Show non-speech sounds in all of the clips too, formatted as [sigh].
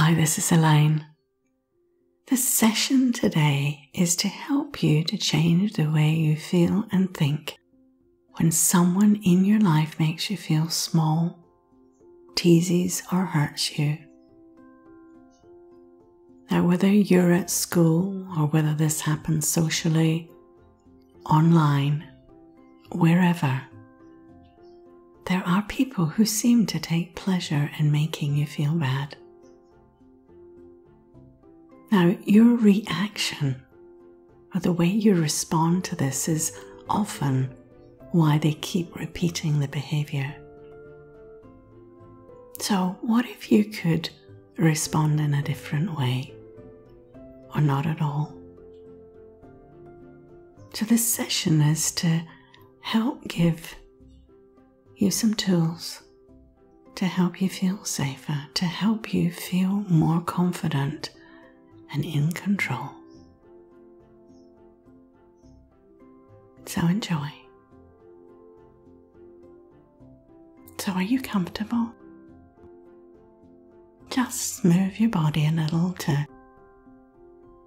Hi, this is Elaine. The session today is to help you to change the way you feel and think when someone in your life makes you feel small, teases, or hurts you. Now, whether you're at school or whether this happens socially, online, wherever, there are people who seem to take pleasure in making you feel bad. Now, your reaction or the way you respond to this is often why they keep repeating the behavior. So, what if you could respond in a different way or not at all? So, this session is to help give you some tools to help you feel safer, to help you feel more confident and in control. So enjoy. So, are you comfortable? Just move your body a little to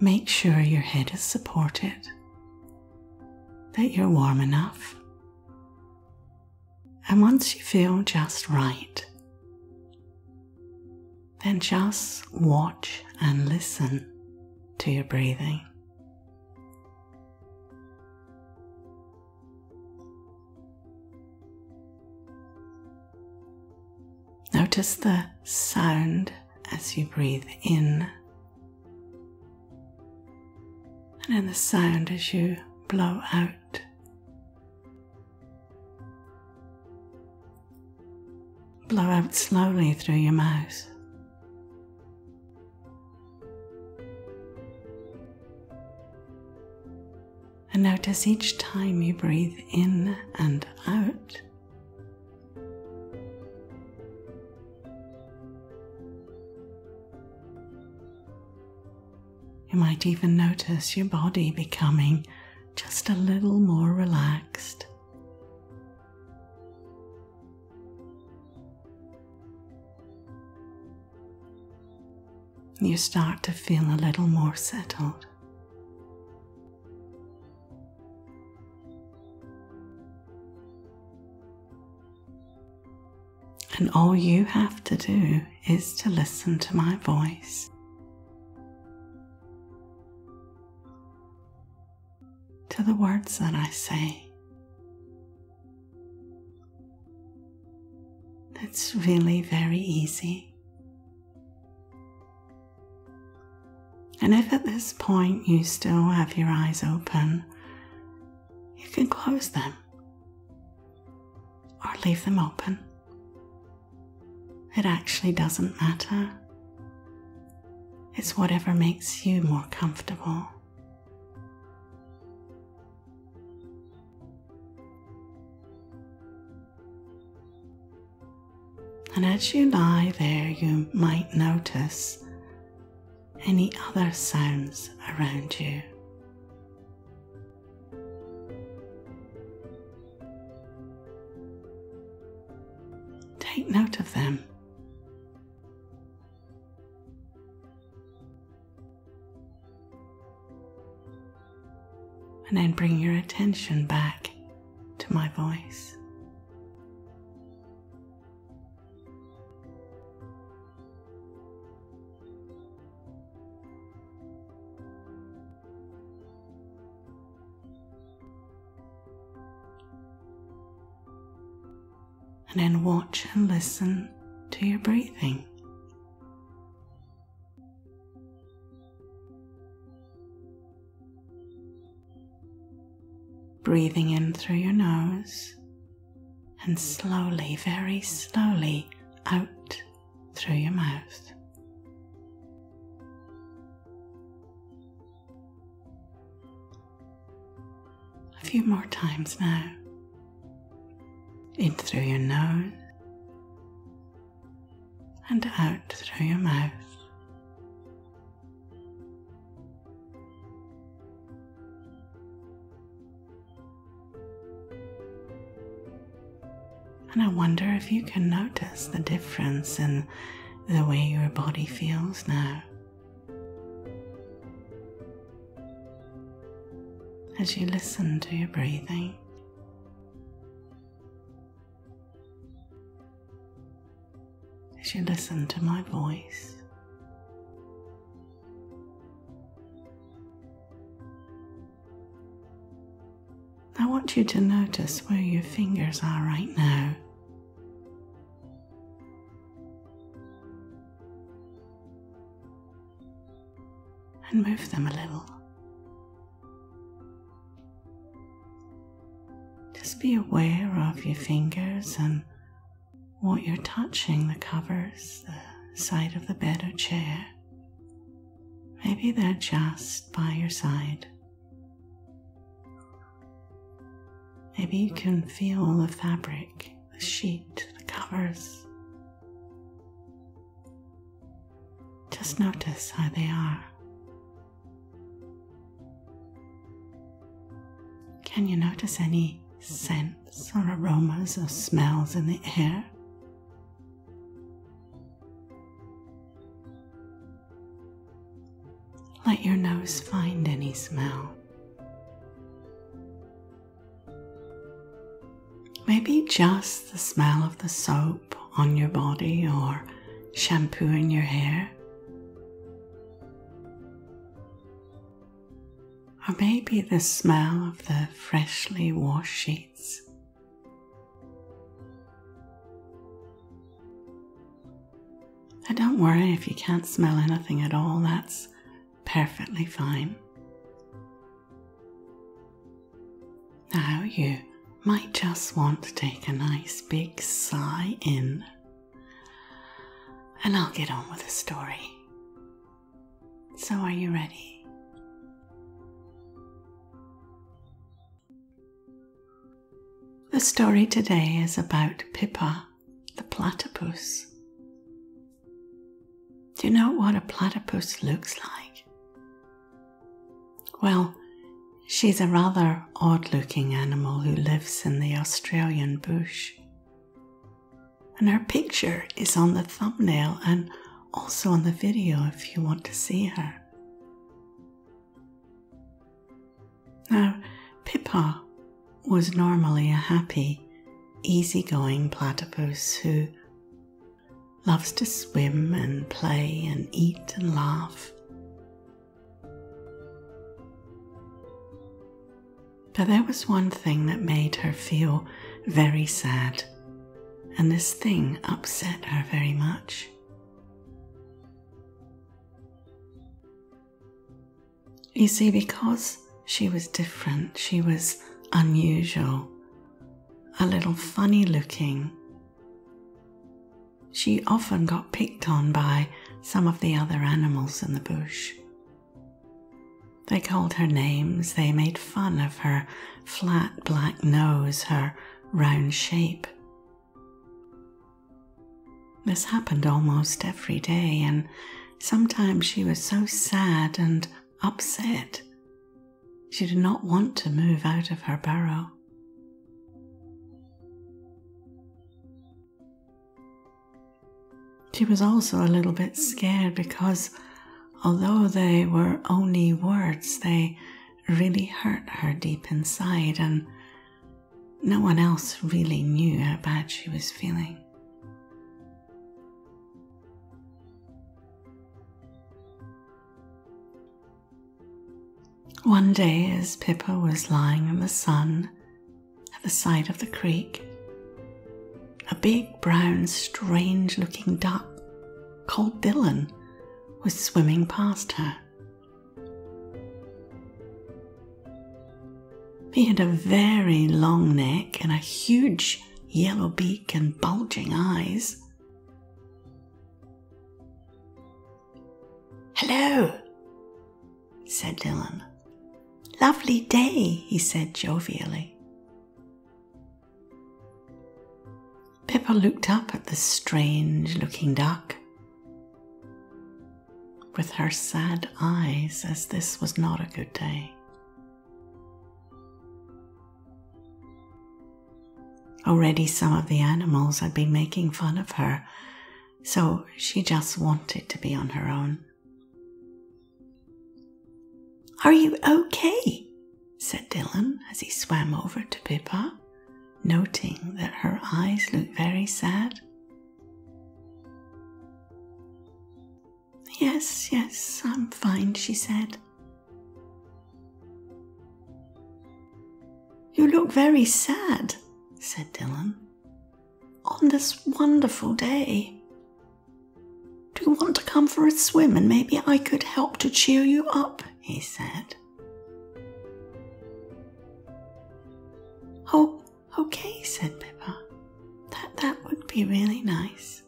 make sure your head is supported, that you're warm enough. And once you feel just right, then just watch and listen to your breathing. Notice the sound as you breathe in, and then the sound as you blow out. Blow out slowly through your mouth. And notice each time you breathe in and out. You might even notice your body becoming just a little more relaxed. You start to feel a little more settled. And all you have to do is to listen to my voice. To the words that I say. It's really very easy. And if at this point you still have your eyes open, you can close them or leave them open. It actually doesn't matter. It's whatever makes you more comfortable. And as you lie there, you might notice any other sounds around you. Take note of them. And then bring your attention back to my voice. and then watch and listen to your breathing. Breathing in through your nose and slowly, very slowly out through your mouth. A few more times now in through your nose and out through your mouth. And I wonder if you can notice the difference in the way your body feels now. As you listen to your breathing, as you listen to my voice. You to notice where your fingers are right now. And move them a little. Just be aware of your fingers and what you're touching the covers, the side of the bed or chair. Maybe they're just by your side. Maybe you can feel the fabric, the sheet, the covers. Just notice how they are. Can you notice any scents or aromas or smells in the air? Let your nose find any smell. Maybe just the smell of the soap on your body or shampoo in your hair. Or maybe the smell of the freshly washed sheets. And don't worry if you can't smell anything at all, that's perfectly fine. Now you might just want to take a nice big sigh in, and I'll get on with the story. So, are you ready? The story today is about Pippa the platypus. Do you know what a platypus looks like? Well, she's a rather odd looking animal who lives in the Australian bush. And her picture is on the thumbnail and also on the video if you want to see her. Now, Pippa was normally a happy, easygoing platypus who loves to swim and play and eat and laugh. But there was one thing that made her feel very sad, and this thing upset her very much. You see, because she was different, she was unusual, a little funny looking. She often got picked on by some of the other animals in the bush. They called her names, they made fun of her flat black nose, her round shape. This happened almost every day, and sometimes she was so sad and upset she did not want to move out of her burrow. She was also a little bit scared because although they were only words, they really hurt her deep inside, and no one else really knew how bad she was feeling. One day, as Pippa was lying in the sun at the side of the creek, a big, brown, strange looking duck called Dylan was swimming past her. He had a very long neck and a huge yellow beak and bulging eyes. Hello, said Dylan. Lovely day, he said jovially. Pippa looked up at the strange looking duck with her sad eyes as this was not a good day. Already some of the animals had been making fun of her so she just wanted to be on her own. Are you okay? said Dylan as he swam over to Pippa, noting that her eyes looked very sad. Yes, yes, I'm fine, she said. You look very sad, said Dylan, on this wonderful day. Do you want to come for a swim and maybe I could help to cheer you up? he said. Oh, okay, said Pippa. That that would be really nice.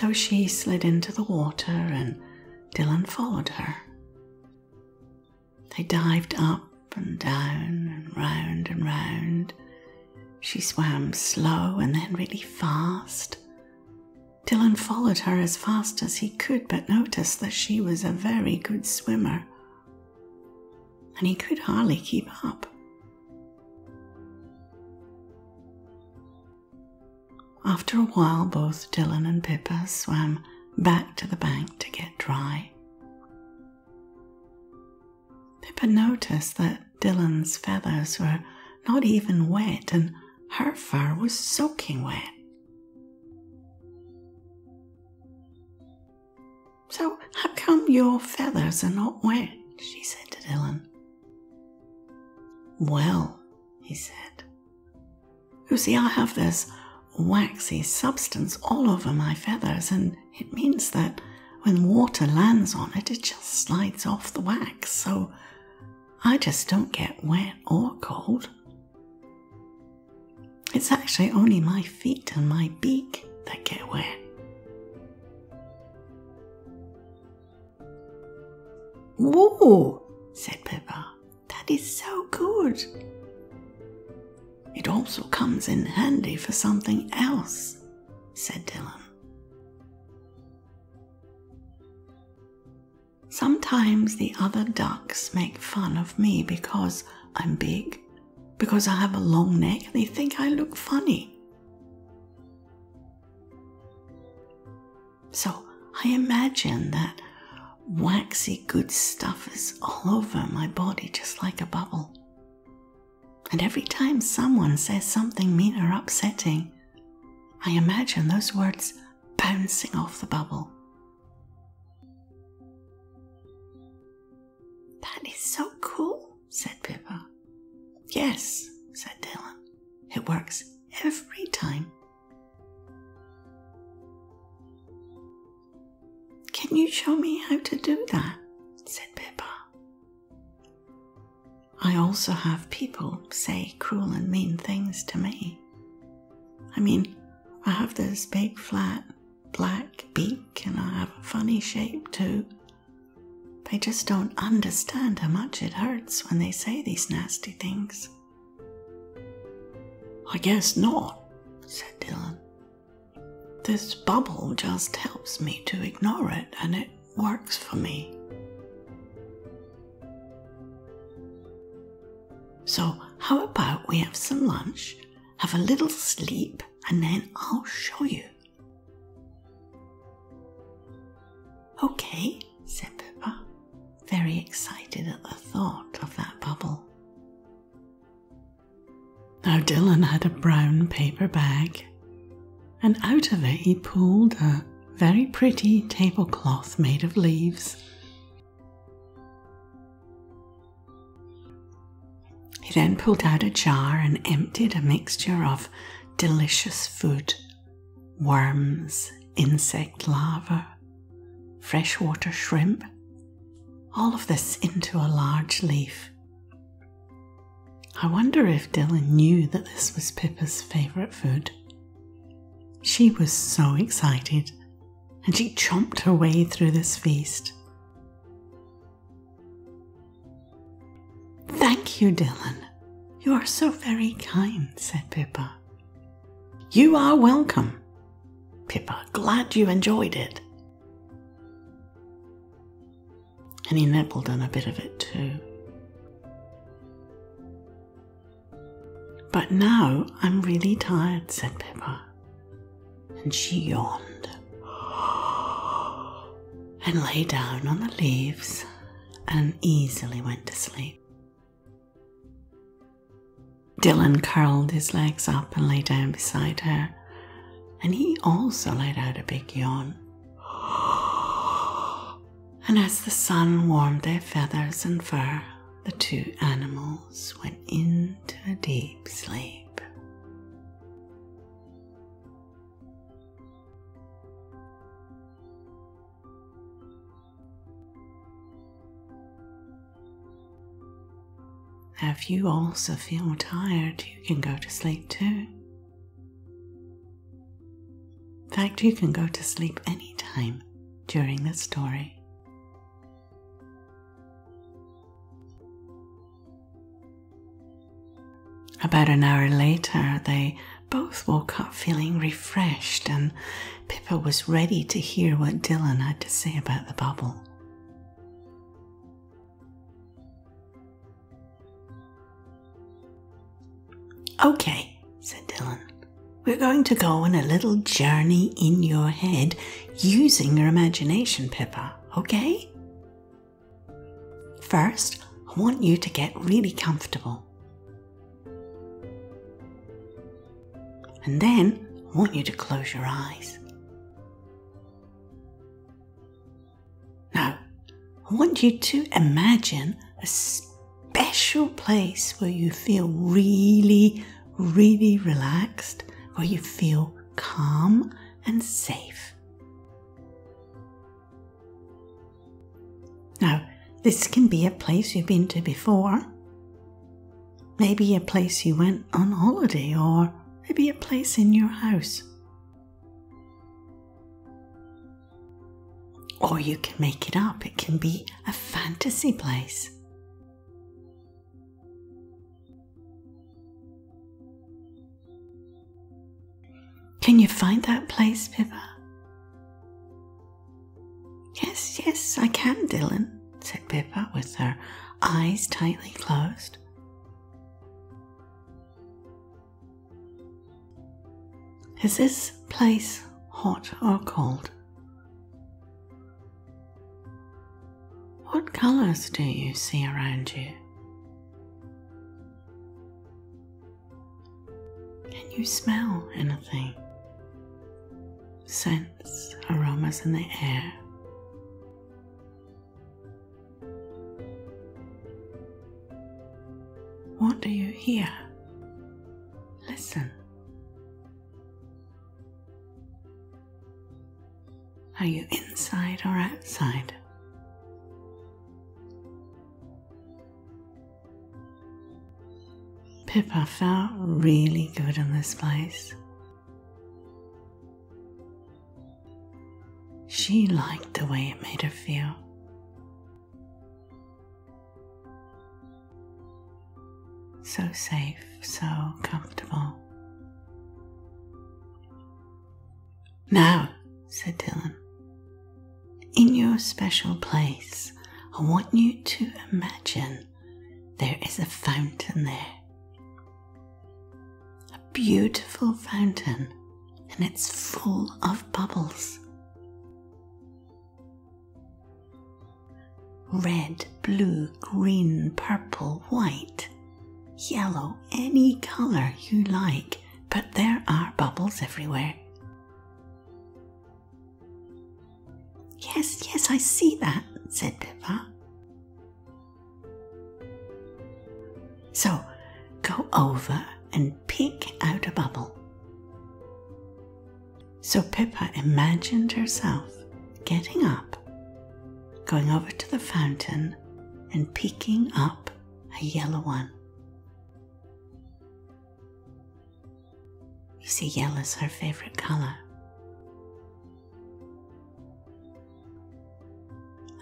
So she slid into the water and Dylan followed her. They dived up and down and round and round. She swam slow and then really fast. Dylan followed her as fast as he could, but noticed that she was a very good swimmer, and he could hardly keep up. After a while, both Dylan and Pippa swam back to the bank to get dry. Pippa noticed that Dylan's feathers were not even wet and her fur was soaking wet. So, how come your feathers are not wet? she said to Dylan. Well, he said, you see, I have this waxy substance all over my feathers, and it means that when water lands on it, it just slides off the wax, so I just don't get wet or cold. It's actually only my feet and my beak that get wet. Whoa, said Pippa. That is so good. It also comes in handy for something else, said Dylan. Sometimes the other ducks make fun of me because I'm big, because I have a long neck, they think I look funny. So I imagine that waxy good stuff is all over my body just like a bubble. And every time someone says something mean or upsetting, I imagine those words bouncing off the bubble. That is so cool, said Pippa. Yes, said Dylan. It works every time. Can you show me how to do that? I also have people say cruel and mean things to me. I mean, I have this big flat black beak and I have a funny shape too. They just don't understand how much it hurts when they say these nasty things. I guess not, said Dylan. This bubble just helps me to ignore it and it works for me. So, how about we have some lunch, have a little sleep, and then I'll show you. Okay, said Pippa, very excited at the thought of that bubble. Now Dylan had a brown paper bag, and out of it he pulled a very pretty tablecloth made of leaves. He then pulled out a jar and emptied a mixture of delicious food worms, insect larvae, freshwater shrimp, all of this into a large leaf. I wonder if Dylan knew that this was Pippa's favourite food. She was so excited and she chomped her way through this feast. Thank you, Dylan. You are so very kind, said Pippa. You are welcome. Pippa, glad you enjoyed it. And he nibbled on a bit of it too. But now I'm really tired, said Pippa. And she yawned [gasps] and lay down on the leaves and easily went to sleep. Dylan curled his legs up and lay down beside her, and he also let out a big yawn. [gasps] And as the sun warmed their feathers and fur, the two animals went into a deep sleep. If you also feel tired, you can go to sleep too. In fact, you can go to sleep anytime during the story. About an hour later, they both woke up feeling refreshed, and Pippa was ready to hear what Dylan had to say about the bubble. Okay, said Dylan. We're going to go on a little journey in your head using your imagination, Pippa, okay? First, I want you to get really comfortable. And then I want you to close your eyes. Now, I want you to imagine a special place where you feel really, really relaxed, where you feel calm and safe. Now, this can be a place you've been to before, maybe a place you went on holiday, or maybe a place in your house. Or you can make it up, it can be a fantasy place. Find that place, Pippa? Yes, yes, I can, Dylan, said Pippa with her eyes tightly closed. Is this place hot or cold? What colours do you see around you? Can you smell anything? Scents, aromas in the air. What do you hear? Listen. Are you inside or outside? Pippa felt really good in this place. She liked the way it made her feel. So safe, so comfortable. Now, said Dylan, in your special place, I want you to imagine there is a fountain there. A beautiful fountain, and it's full of bubbles. Red, blue, green, purple, white, yellow, any colour you like, but there are bubbles everywhere. Yes, yes, I see that, said Pippa. So go over and pick out a bubble. So Pippa imagined herself getting up, going over to the fountain, and picking up a yellow one. You see, yellow's her favourite colour.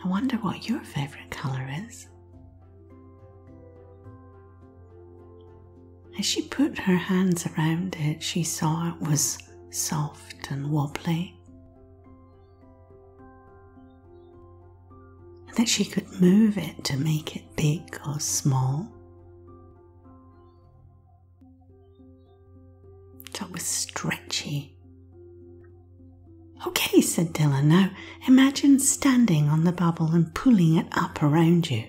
I wonder what your favourite colour is. As she put her hands around it, she saw it was soft and wobbly. That she could move it to make it big or small. So It was stretchy. Okay, said Dylan. Now imagine standing on the bubble and pulling it up around you.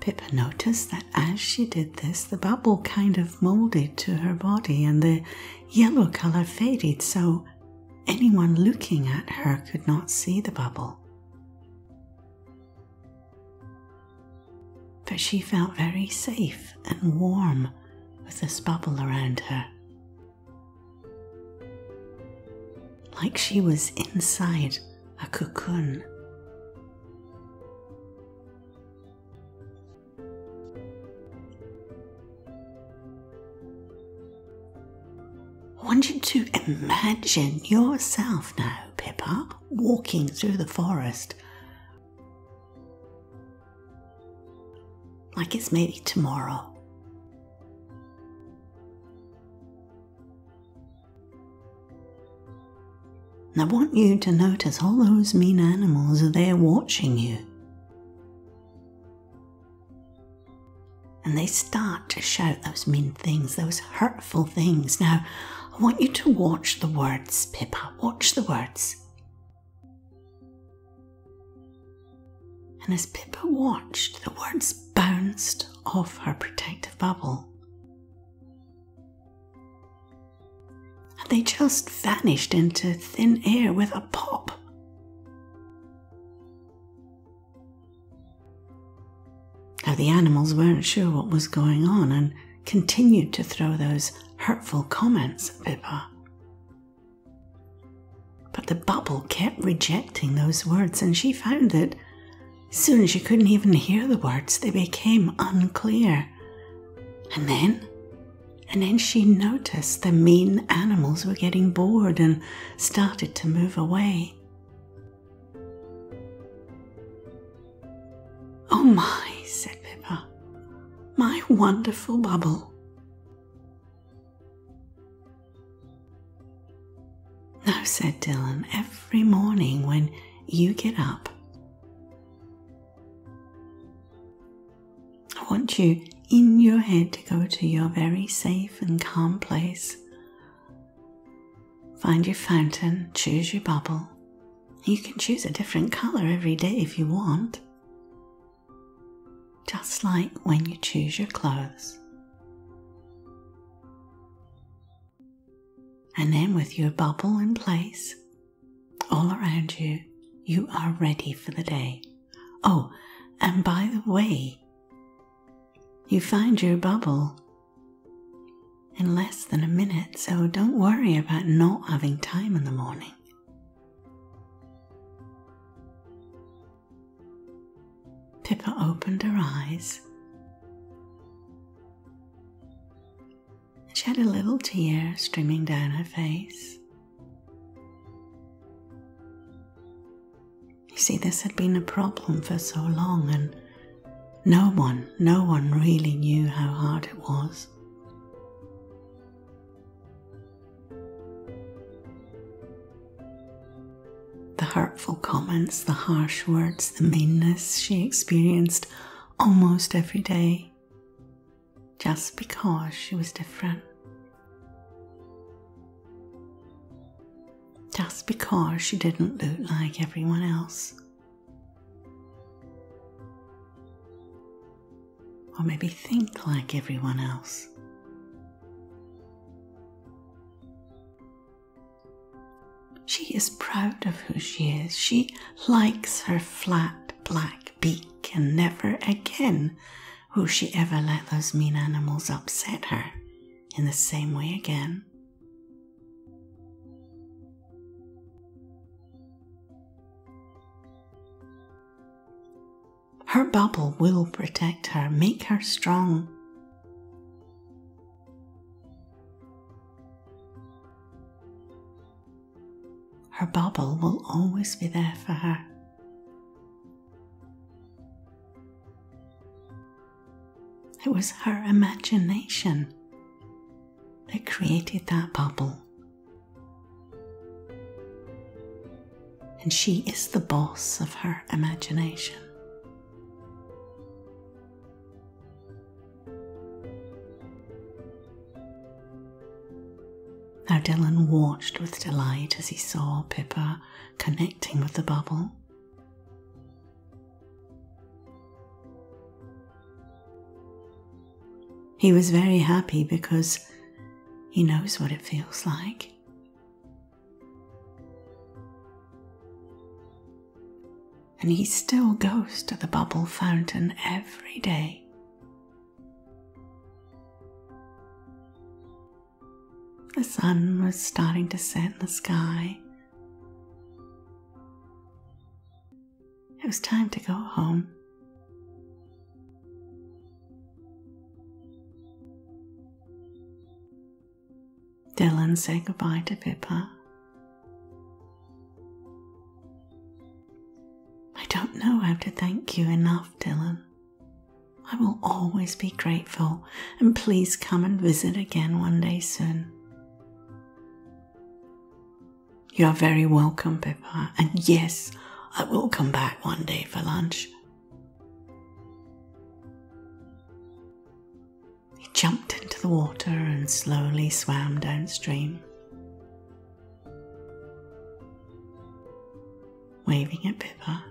Pippa noticed that as she did this, the bubble kind of molded to her body and the yellow colour faded, so anyone looking at her could not see the bubble. But she felt very safe and warm with this bubble around her. Like she was inside a cocoon. Imagine yourself now, Pippa, walking through the forest. Like it's maybe tomorrow. And I want you to notice all those mean animals are there watching you. And they start to shout those mean things, those hurtful things. Now, I want you to watch the words, Pippa. Watch the words. And as Pippa watched, the words bounced off her protective bubble. And they just vanished into thin air with a pop. Now, the animals weren't sure what was going on and continued to throw those hurtful comments Pippa. But the bubble kept rejecting those words, and she found that soon she couldn't even hear the words, they became unclear. And then, and then she noticed the mean animals were getting bored and started to move away. Oh my, said Pippa, my wonderful bubble. Now, said Dylan, every morning when you get up, I want you in your head to go to your very safe and calm place. Find your fountain, choose your bubble. You can choose a different colour every day if you want. Just like when you choose your clothes. And then, with your bubble in place, all around you, you are ready for the day. Oh, and by the way, you find your bubble in less than a minute, so don't worry about not having time in the morning. Pippa opened her eyes Had a little tear streaming down her face. You see, this had been a problem for so long, and no one, no one really knew how hard it was. The hurtful comments, the harsh words, the meanness she experienced almost every day just because she was different. Because she didn't look like everyone else. Or maybe think like everyone else. She is proud of who she is. She likes her flat black beak and never again Will she ever let those mean animals upset her in the same way again? Her bubble will protect her, make her strong. Her bubble will always be there for her. It was her imagination that created that bubble. And she is the boss of her imagination. Now Dylan watched with delight as he saw Pippa connecting with the bubble. He was very happy because he knows what it feels like. And he still goes to the bubble fountain every day. The sun was starting to set in the sky. It was time to go home. Dylan said goodbye to Pippa. I don't know how to thank you enough, Dylan. I will always be grateful, and please come and visit again one day soon. You are very welcome, Pippa, and yes, I will come back one day for lunch. He jumped into the water and slowly swam downstream, waving at Pippa.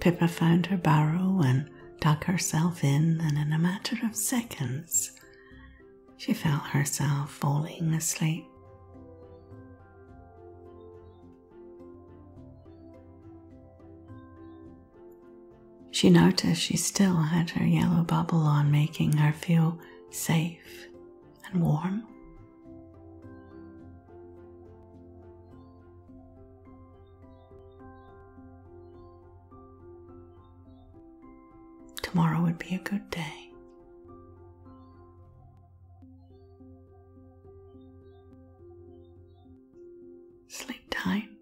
Pippa found her barrow and dug herself in, and in a matter of seconds, she felt herself falling asleep. She noticed she still had her yellow bubble on, making her feel safe and warm. Tomorrow would be a good day. time.